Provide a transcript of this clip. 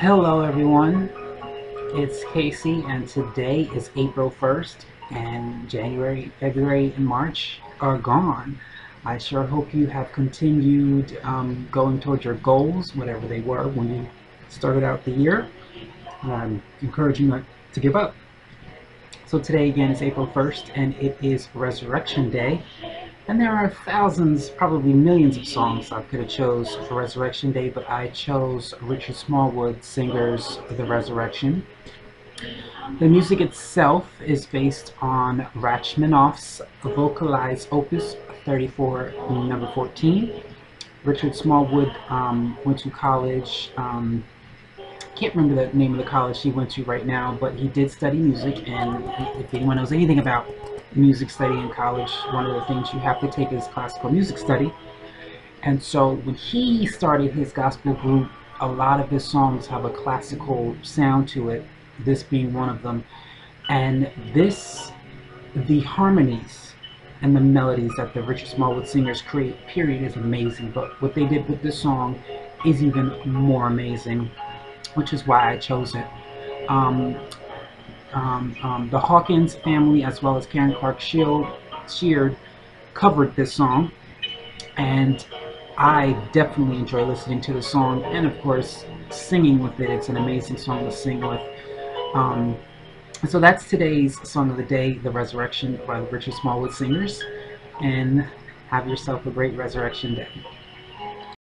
Hello everyone, it's Casey and today is April 1st and January, February, and March are gone. I sure hope you have continued um, going towards your goals, whatever they were when you started out the year. I'm encouraging you not to give up. So today again is April 1st and it is Resurrection Day. And there are thousands, probably millions of songs I could have chose for Resurrection Day, but I chose Richard Smallwood Singer's The Resurrection. The music itself is based on Rachmaninoff's Vocalise opus 34, number 14. Richard Smallwood um, went to college um, can't remember the name of the college he went to right now, but he did study music, and if anyone knows anything about music study in college, one of the things you have to take is classical music study. And so when he started his gospel group, a lot of his songs have a classical sound to it, this being one of them. And this, the harmonies and the melodies that the Richard Smallwood singers create, period, is amazing. But what they did with this song is even more amazing which is why I chose it. Um, um, um, the Hawkins family, as well as Karen Clark Shield, Sheard, covered this song, and I definitely enjoy listening to the song, and of course, singing with it. It's an amazing song to sing with. Um, so that's today's song of the day, "The Resurrection" by the Richard Smallwood Singers, and have yourself a great Resurrection Day.